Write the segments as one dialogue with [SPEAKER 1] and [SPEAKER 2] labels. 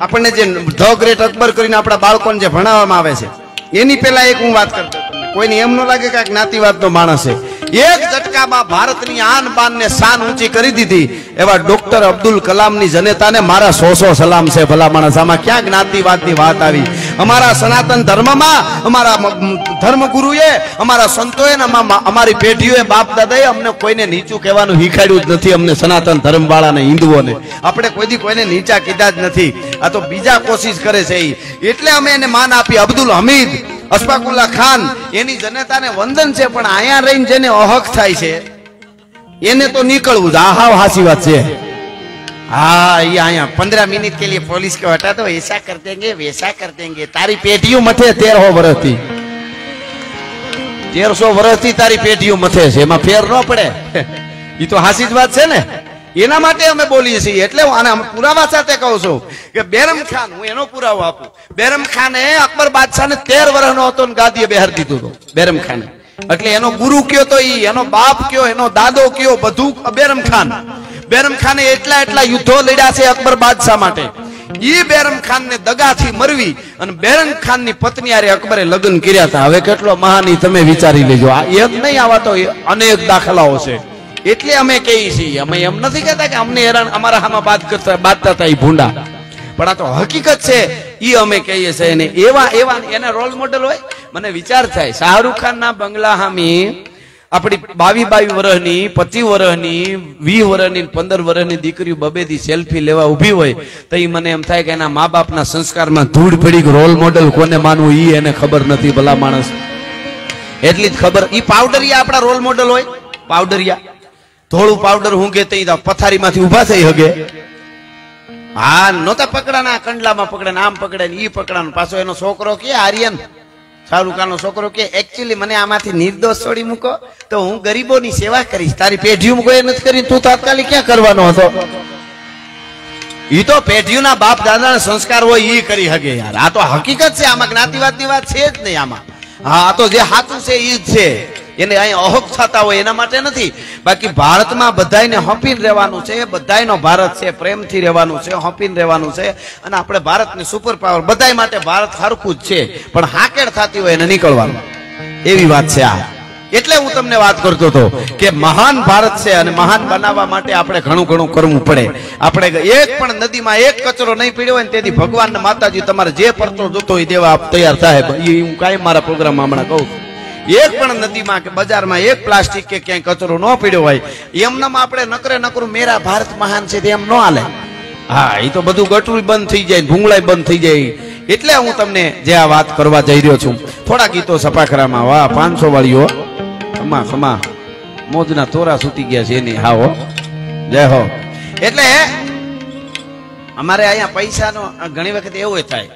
[SPEAKER 1] આપણને જે the great Akbar કરીને આપણા બાળકોને જે ભણાવવામાં આવે છે, એની પહેલા એક હું વાત કરતો કોઈને એમ ન લાગે કે આ જ્ઞાતિવાદનો માણસ છે. એક ઝટકામાં ભારતની આન બાન ને શાન ઊંચી કરી દીધી. એવા ડોક્ટર અબ્દુલ કલામની જનેતાને મારા સો સો સલામ છે, ભલા માણસ. આમાં ક્યાં જ્ઞાતિવાદની વાત આવી? અમારા સનાતન ધર્મમાં અમારા ધર્મગુરુએ, અમારા સંતોએ અમા- અમારી પેઢીઓએ બાપ દાદાએ અમને કોઈને નીચું કહેવાનું શીખાડ્યું જ નથી અમને સનાતન ધર્મવાળાને, હિન્દુઓને. આપણે કોઈ દી કોઈને નીચા કીધા જ નથી. આ તો બીજા કોશિશ કરે છે ઈ. એટલે અમે એને માન આપી અબ્દુલ હમીદ અશફાકુલ્લા ખાન એની જનતાને વંદન છે પણ અહીંયા રહીને જેને અહક થાય છે એને તો નીકળવું જ આ હાવ હાસી વાત છે हाँ ये आया पंद्रह मिनट के लिए पुलिस को हटा दो ऐसा कर देंगे वैसा कर देंगे तारी पेटियों मथे तेरहो વર્ષથી તેરસો વર્ષથી તારી પેટીઓ મથે છે એમાં ફેર ન પડે એ તો હાસી જ વાત છે ને એના માટે અમે બોલીએ છીએ. એટલે પુરાવા સાથે કહું છું કે બેરમ ખાન, હું એનો પુરાવો આપું. બેરમ ખાને અકબર બાદશાહને તેર વર્ષનો હતો ને ગાદીએ બેહાર દીધું હતું, બેરમ ખાને. એટલે એનો ગુરુ કયો તો ઈ, એનો બાપ કયો, એનો દાદો કયો, બધું બેરમ ખાન. બેરમ ખાને એટલા એટલા યુદ્ધો લડ્યા છે અકબર બાદશાહ માટે. ઈ બેરમ ખાન ને દગાથી મરવી અને બેરમ ખાનની પત્ની આરે અકબરે લગ્ન કર્યા હતા. હવે કેટલો મહાની તમે વિચારી લેજો. આ એક નહીં આવા તો અનેક દાખલાઓ છે. એટલે અમે કહીએ છીએ, અમે એમ નથી કહેતા કે અમને હેરાન, અમારા હામાં બાદ કરતા બાદતા હતા એ ભૂંડા. પણ આ તો હકીકત છે એ અમે કહીએ છીએ. અને એવા એવા એને રોલ મોડલ હોય, મને વિચાર થાય, શાહરૂખ ખાન ના બંગલા હામી આપણી બાવી બાવી વર્ષની પચીસ વર્ષની વીસ વર્ષની પંદર વર્ષની દીકરીઓ બબેથી સેલ્ફી લેવા ઊભી હોય, તો એ મને એમ થાય કે એના મા બાપના સંસ્કારમાં ધૂળ પડી રોલ મોડલ કોને માનવું એ એને ખબર નથી ભલા માણસ. એટલી જ ખબર. ઈ પાવડરિયા આપણા રોલ મોડલ હોય, પાવડરિયા. ધોળું પાવડર હું કે પથારીમાંથી ઊભા થઈ હગે. હા, નહોતા પકડાના, કંડલામાં પકડે આમ પકડે ઈ પકડાનો. પાછો એનો છોકરો કે, આર્યન શાહરુખ નો છોકરો કે એકચ્યુઅલી મને આમાંથી નિર્દોષ છોડી મૂકો, તો હું ગરીબોની સેવા કરીશ. તારી પેઢીઓ કોઈ નથી કરી, તું તાત્કાલિક ક્યાં કરવાનો હતો? ઈ તો પેઢીઓના બાપ દાદાના સંસ્કાર હોય ઈ કરી હગે યાર. આ તો હકીકત છે, આમાં જ્ઞાતિવાદની વાત છે જ નહીં આમાં. હા, આ તો જે સાચું છે ઈ જ છે. એને અહીં અહક થતા હોય એના માટે નથી. બાકી ભારતમાં બધાને હંપીને રહેવાનું છે, બધાયનો ભારત છે, પ્રેમથી રહેવાનું છે, હંપીને રહેવાનું છે. અને આપણે ભારતની સુપર પાવર બધાય માટે ભારત સરખું જ છે. પણ હાકેડ થતી હોય એને નીકળવાનું. એવી વાત છે આ. એટલે હું તમને વાત કરતો હતો કે મહાન ભારત છે અને મહાન બનાવવા માટે આપણે ઘણું ઘણું કરવું પડે. આપણે એક પણ નદીમાં એક કચરો નહીં પીડ્યો હોય ને તેથી ભગવાન માતાજી તમારે જે પરચો જોતો હોય દેવા તૈયાર થાય. એ હું કાંઈ મારા પ્રોગ્રામમાં હમણાં કહું છું. એક પણ નદીમાં કે બજારમાં એક પ્લાસ્ટિક કે ક્યાંય કચરો ન પીડ્યો હોય, એમનામ આપણે નકરે નકરું મેરા ભારત મહાન છે એમ ન હાલે. હા એ તો બધું ગટરું બંધ થઈ જાય ભૂંગળાઈ બંધ થઈ જાય. એટલે હું તમને જે આ વાત કરવા જઈ રહ્યો છું, થોડા ગીતો સપાખરામાં. વાહ, પાંચસો વાળીઓ. ખમા ખમા. મોજના તોરા છૂટી ગયા છે એની. હા, હો. જય હો. એટલે અમારે અહીંયા પૈસાનો ઘણી વખત એવું થાય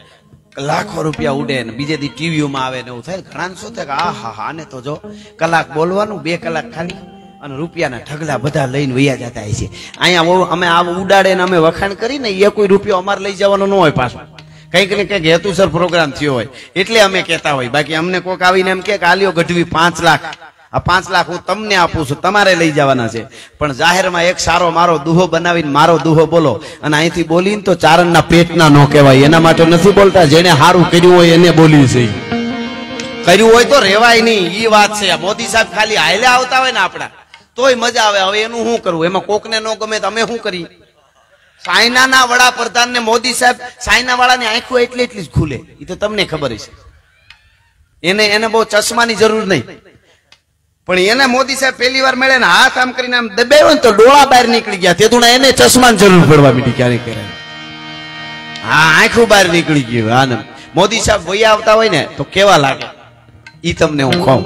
[SPEAKER 1] લાખો રૂપિયા ઉડે ને બીજે દી ટીવીઓમાં આવે ને એવું થાય ઘણા શું થાય કે, આ હા હા ને તો જો કલાક બોલવાનું, બે કલાક ખાલી અને રૂપિયાના ઢગલા બધા લઈને વૈયા જતા હોય છે. અહીંયા અમે આ ઉડાડે ને અમે વખાણ કરીને એ કોઈ રૂપિયો અમારે લઈ જવાનો ન હોય પાછો. કંઈક ને કંઈક હેતુસર પ્રોગ્રામ થયો હોય. એટલે અમે કહેતા હોય. બાકી અમને કોઈક આવીને એમ કે, આલ્યો ગઢવી પાંચ લાખ. આ પાંચ લાખ હું તમને આપું છું, તમારે લઈ જવાના છે. પણ જાહેરમાં એક સારો મારો દુહો બનાવીને મારો દુહો બોલો. અને અહીંથી બોલીને તો ચારણના પેટના ન કહેવાય. એના માટે નથી બોલતા. જેને સારું કર્યું હોય એને બોલી છે. કર્યું હોય તો રેવાય નહીં. એ વાત છે. મોદી સાહેબ ખાલી હાઈલે આવતા હોય ને આપણા. તોય મજા આવે. હવે એનું શું કરવું એમાં કોકને ન ગમે તો અમે શું કરી સાયનાના વડાપ્રધાન ને મોદી સાહેબ સાયના વાળાની આંખો એટલી એટલી જ ખુલે. એ તો તમને ખબર છે એને એને બહુ ચશ્માની જરૂર નહીં. પણ એને મોદી સાહેબ પહેલી વાર મળે ને હાથ આમ કરીને આમ દબાવ્યો ને તો ડોળા બહાર નીકળી ગયા. તે એને ચશ્માની જરૂર પડવા મીઠી ક્યારેક ક્યારેક. હા, આંખું બહાર નીકળી ગયું. ને મોદી સાહેબ વૈયા આવતા હોય ને તો કેવા લાગે? ઈ તમને હું કહું.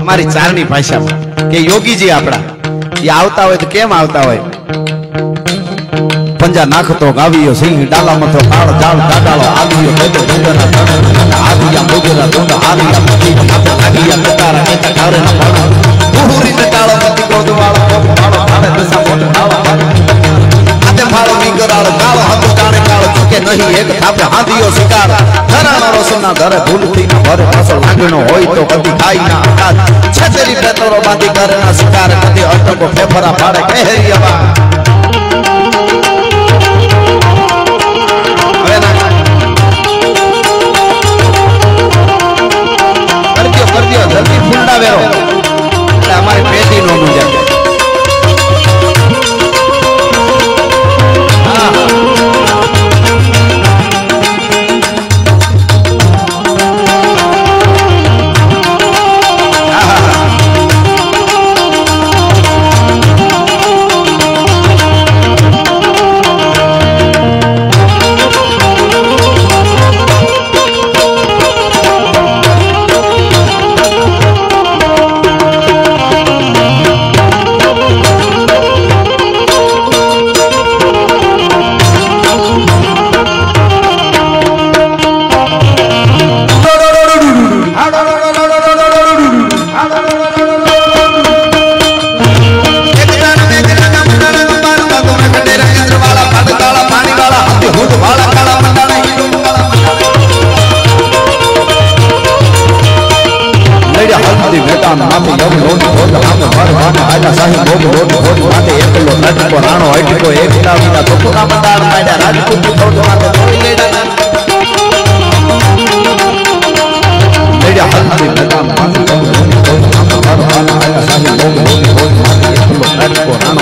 [SPEAKER 1] અમારી ચારની ભાષામાં કે યોગીજી આપણા એ આવતા હોય તો કેમ આવતા હોય? પંજા નાખતો ગાવીયો, સિંહ ડાલામાં તો કાળ જાળ દાડાળો આવ્યો બેદો ડુંગરના તણ આદિયા મોગરા દુંડ, આલિયા મતી માથે લાગિયા કતારા કેતા કારે ના પાડો ઉહુરી ને ટાળો મતી ક્રોધ વાળો કોપ પાડો થાળે દસા મોટ ડાળો આતે ફાળો મીગરાળ કાળો હતો કાળે કાળો ચૂકે નહીં એક થાપે હાંધીયો શિકાર. ધરાણો રસના ઘરે ભૂલથી ના ભરે ફસલ લાગણો હોય તો કદી થાય ના આકાશ છતરી પેતરો બાંધી કરે શિકાર, કદી અટકો ફેફરા પાડે કહેરી અવા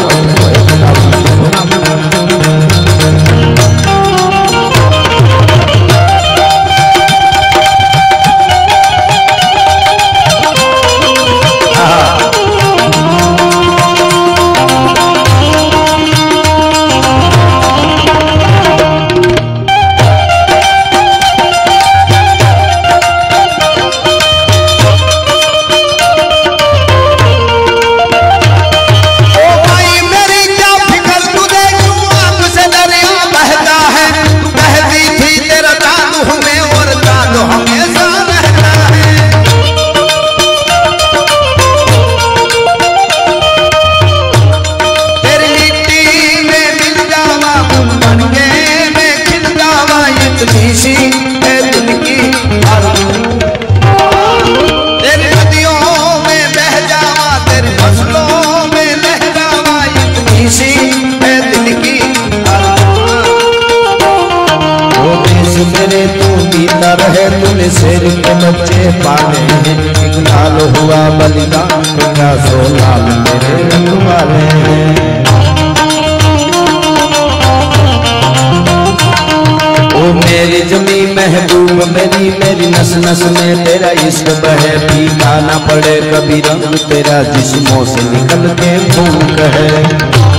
[SPEAKER 1] Oh, you. लाल हुआ बलिदान सो लाल मेरे वाले ओ मेरी जमी महबूब, मेरी मेरी नस नस में तेरा इश्क बहे। पीता ना पड़े कभी रंग तेरा जिस्मों से निकल के खून कहे।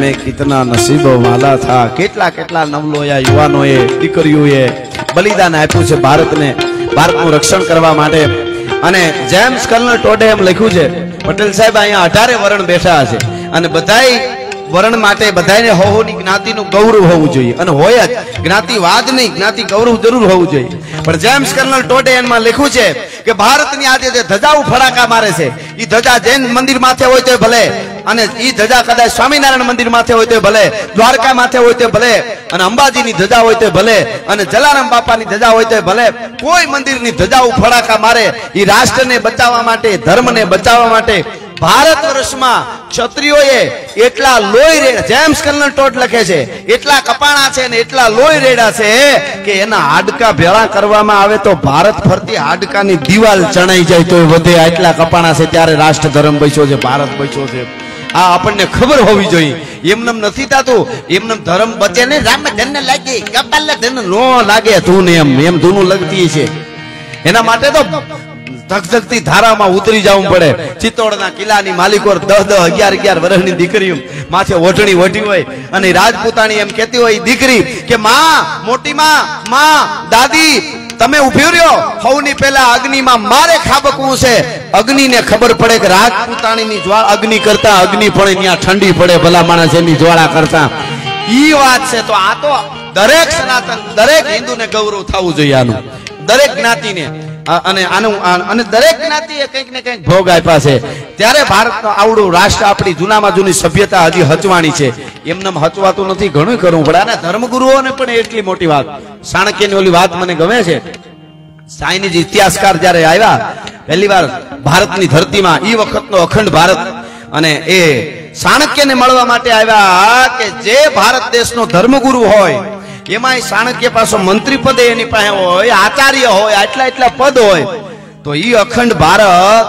[SPEAKER 1] મેં કિતના નસીબો વાલા થા. કેટલા કેટલા નવલોયા યુવાનોએ, દીકરીઓએ બલિદાન આપ્યું છે ભારતને, ભારતનું રક્ષણ કરવા માટે. અને જેમ્સ કર્નલ ટોડે એમ લખ્યું છે, પટેલ સાહેબ અહીંયા અઢારે વરણ બેઠા છે. અને બધાય વરણ માટે બધાને હોહોની જ્ઞાતિનું ગૌરવ હોવું જોઈએ. અને હોય જ જ્ઞાતિવાદ નહીં, જ્ઞાતિ ગૌરવ જરૂર હોવું જોઈએ. પણ જેમ્સ કર્નલ ટોડે એમાં લખ્યું છે કે ભારતની આજે જે ધજા ફડાકા મારે છે એ ધજા જૈન મંદિર માથે હોય તો ભલે અને ઈ ધજા કદાચ સ્વામિનારાયણ મંદિર માથે હોય તે ભલે, દ્વારકા માથે હોય તે ભલે, અને અંબાજીની ધજા હોય તે ભલે, અને જલારામ બાપાની ધજા હોય તે ભલે, કોઈ મંદિરની ધજા ઉફડાકા મારે એ રાષ્ટ્રને બચાવવા માટે, ધર્મને બચાવવા માટે, ભારત વર્ષમાં ક્ષત્રિયોએ એટલા લોહી રેડા, જેમ્સ કલન ટોટ લખે છે, એટલા કપાણા છે ને એટલા લોહી રેડા છે કે એના હાડકા ભેળા કરવામાં આવે તો ભારત ફરતી હાડકાની દિવાલ ચણાઈ જાય તો વધે. આટલા કપાણા છે ત્યારે રાષ્ટ્ર ધર્મ બચ્યો છે, ભારત બચ્યો છે. આ આપણને ખબર હોવી જોઈએ. એમનેમ નથી થતું. એમનેમ ધર્મ બચે ને રામ ધન લાગે, કપાલ ધન નો લાગે તું ને એમ. એમ ધૂનું લગતી છે. એના માટે તો ધગધગતી ધારામાં ઉતરી જવું પડે. ચિત્તોડના કિલ્લાની માલિકો દસ દસ અગિયાર અગિયાર વર્ષની દીકરીઓ માથે ઓઢણી ઓઢી હોય અને રાજપૂતાણી એમ કહેતી હોય દીકરી કે, માં, મોટી માં માં, દાદી તમે ઊભી રહ્યો? સૌની પેલા અગ્નિમાં મારે ખાબકવું છે. અગ્નિને ખબર પડે કે રાજપૂતાણીની જ્વાળા અગ્નિ કરતા, અગ્નિ પડે ત્યાં ઠંડી પડે, ભલા માણસ એની જ્વાળા કરતા. ઈ વાત છે, તો આ તો દરેક સનાતન, દરેક હિન્દુને ગૌરવ થવું જોઈએ આનું. દરેક જ્ઞાતિને. અને આનું અને દરેક જ્ઞાતિએ કંઈક ને કંઈક ભોગ આપ્યા છે. ત્યારે ભારતનો આવડું રાષ્ટ્ર, આપણી જૂનામાં જૂની સભ્યતા હજી હચવાણી છે. એમને હચવાતું નથી ઘણું કરવું પડે. અને ધર્મગુરુઓને પણ એટલી મોટી વાત. ચાણક્યની ઓલી વાત મને ગમે છે. ચાઇનીઝ ઇતિહાસકાર જ્યારે આવ્યા, પહેલી વાર ભારતની ધરતીમાં એ વખતનો અખંડ ભારત. અને એ ચાણક્યને મળવા માટે આવ્યા કે જે ભારત દેશનો ધર્મગુરુ હોય, એમાંય ચાણક્ય પાછો મંત્રી પદે એની પાસે હોય, આચાર્ય હોય આટલા એટલા પદ હોય, તો એ અખંડ ભારત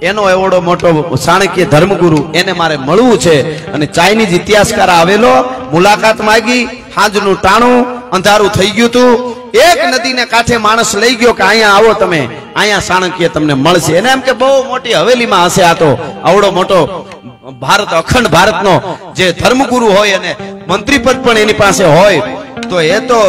[SPEAKER 1] એનો એવડો મોટો ચાણક્ય ધર્મગુરુ એને મારે મળવું છે. અને ચાઇનીઝ ઇતિહાસકાર આવેલો, મુલાકાત માંગી, હાંજનું ટાણું, અંધારું થઈ ગયું હતું એક નદીને કાંઠે માણસ લઈ ગયો કે અહીંયા આવો તમે, અહીંયા ચાણક્ય તમને મળશે. એને એમ કે, બહુ મોટી હવેલીમાં હશે આ તો. આવડો મોટો ભારત, અખંડ ભારતનો જે ધર્મગુરુ હોય અને મંત્રીપદ પણ એની પાસે હોય, તો એ તો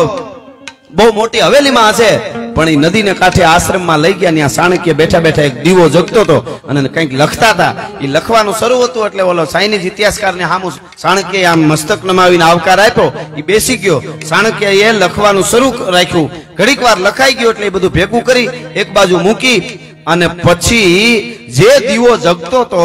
[SPEAKER 1] બહુ મોટી હવેલીમાં હશે. પણ એ નદીને કાંઠે આશ્રમમાં લઈ ગયા ત્યાં ચાણક્ય બેઠા બેઠા એક દીવો જગતો હતો અને કંઈક લખતા હતા. એ લખવાનું શરૂ હતું એટલે ઓલો ચાઇનીઝ ઇતિહાસકારને સામું સાણક્ય આમ મસ્તક નમાવીને આવકાર આપ્યો. એ બેસી ગયો. ચાણક્ય એ લખવાનું શરૂ રાખ્યું. ઘડીક વાર લખાઈ ગયું એટલે એ બધું ભેગું કરી એક બાજુ મૂકી અને પછી જે દીવો જગતો તો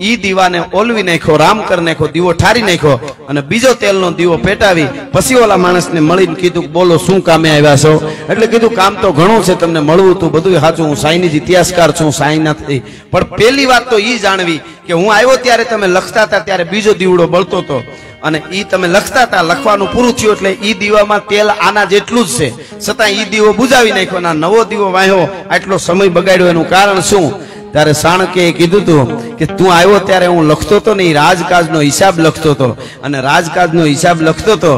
[SPEAKER 1] ઈ દીવાને ઓલવી નાખ્યો, રામ કરી નાખ્યો, દીવો ઠારી નાખ્યો અને બીજો તેલનો દીવો પેટાવી. પછી ઓલા માણસને મળીને કીધું બોલો, શું કામે આવ્યા છો? એટલે કીધું કામ તો ઘણું છે તમને મળવું તું બધું સાચું, હું સાઈની ઇતિહાસકાર છું સાઈ નથી. પણ પહેલી વાત તો ઈ જાણવી કે હું આવ્યો ત્યારે તમે લખતા હતા, ત્યારે બીજો દીવડો બળતો હતો. અને ઈ તમે લખતા હતા, લખવાનું પૂરું થયું એટલે ઈ દીવામાં તેલ આના જેટલું જ છે. છતાં ઈ દીવો બુજાવી નાખ્યો નવો દીવો વાહ્યો. આટલો સમય બગાડ્યો, એનું કારણ શું? ત્યારે સાણકે કીધું હતું કે તું આવ્યો ત્યારે હું લખતો હતો ને એ રાજકાજનો હિસાબ લખતો હતો અને રાજકાજનો હિસાબ લખતો હતો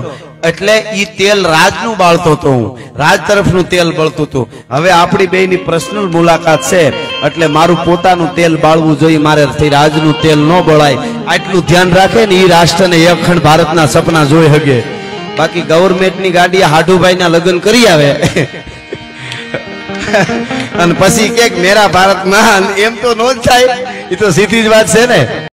[SPEAKER 1] એટલે ઈ તેલ રાજનું બાળતો હતો હું. રાજ તરફનું તેલ બળતું હતું હવે આપણી બેની પર્સનલ મુલાકાત છે, એટલે મારું પોતાનું તેલ બાળવું જોઈએ મારેથી રાજનું તેલ ન બળાય. આટલું ધ્યાન રાખે ને એ રાષ્ટ્રને અખંડ ભારતના સપના જોઈ શકે બાકી ગવર્મેન્ટની ગાડી હાઢુભાઈના લગ્ન કરી આવે. અને પછી કે મેરા ભારત મહાન એમ તો નો જ થાય. એ તો સીધી જ વાત છે ને.